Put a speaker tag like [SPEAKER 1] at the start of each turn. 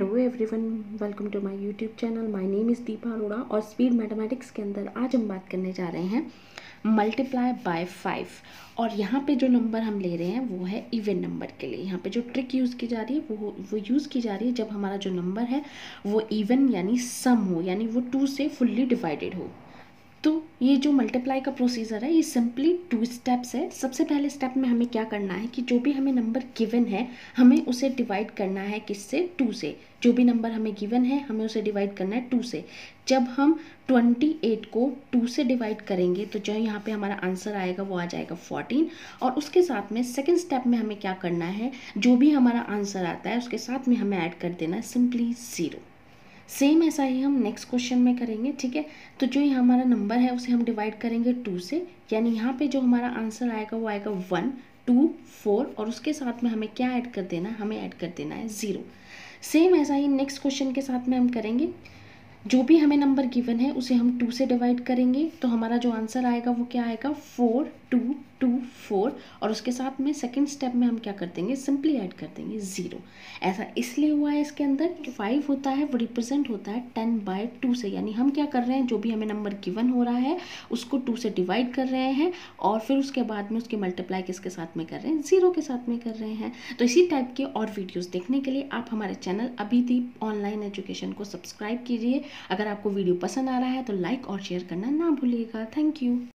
[SPEAKER 1] Hello everyone welcome to my YouTube channel my name is Deepa Arora और speed mathematics के अंदर आज हम बात करने जा रहे हैं मल्टीप्लाई बाय फाइव और यहाँ पे जो नंबर हम ले रहे हैं, वो है इवन नंबर के लिए। यहाँ पे जो ट्रिक यूज़ की जा रही है, वो वो यूज़ की जा रही है जब हमारा जो नंबर है, वो इवन यानी सम हो, यानी वो टू से फुल्ली डिवाइडेड हो। तो ये जो मल्टीप्लाई का प्रोसीजर है, ये सिंपली टू स्टेप्स है। सबसे पहले स्टेप में हमें क्या करना है कि जो भी हमें नंबर गिवन है, हमें उसे डिवाइड करना है किससे? टू से। जो भी नंबर हमें गिवन है, हमें उसे डिवाइड करना है टू से। जब हम ट्वेंटी एट को टू से डिवाइड करेंगे तो जो यहाँ पे हमारा आंसर आएगा, वो आ जाएगा फोर्टीन और उसके साथ में सेकेंड स्टेप में हमें क्या करना है, जो भी हमारा आंसर आता है, उसके साथ में हमें ऐड कर देना है सिंपली ज़ीरो सेम ऐसा ही हम नेक्स्ट क्वेश्चन में करेंगे, ठीक है? तो जो ये हमारा नंबर है, उसे हम डिवाइड करेंगे टू से। यानी यहाँ पे जो हमारा आंसर आएगा, वो आएगा वन टू फोर और उसके साथ में हमें क्या ऐड कर देना है? हमें ऐड कर देना है ज़ीरो सेम ऐसा ही नेक्स्ट क्वेश्चन के साथ में हम करेंगे। जो भी हमें नंबर गिवन है, उसे हम टू से डिवाइड करेंगे। तो हमारा जो आंसर आएगा, वो क्या आएगा? फोर टू टू, फोर, और उसके साथ में सेकेंड स्टेप में हम क्या कर देंगे? सिंपली ऐड कर देंगे ज़ीरो ऐसा इसलिए हुआ है इसके अंदर जो फाइव होता है, वो रिप्रेजेंट होता है टेन बाय टू से। यानी हम क्या कर रहे हैं? जो भी हमें नंबर गिवन हो रहा है, उसको टू से डिवाइड कर रहे हैं और फिर उसके बाद में उसकी मल्टीप्लाई किसके साथ में कर रहे हैं? ज़ीरो के साथ में कर रहे हैं। तो इसी टाइप के और वीडियोज़ देखने के लिए आप हमारे चैनल अभी दीप ऑनलाइन एजुकेशन को सब्सक्राइब कीजिए। अगर आपको वीडियो पसंद आ रहा है तो लाइक और शेयर करना ना भूलिएगा। Thank you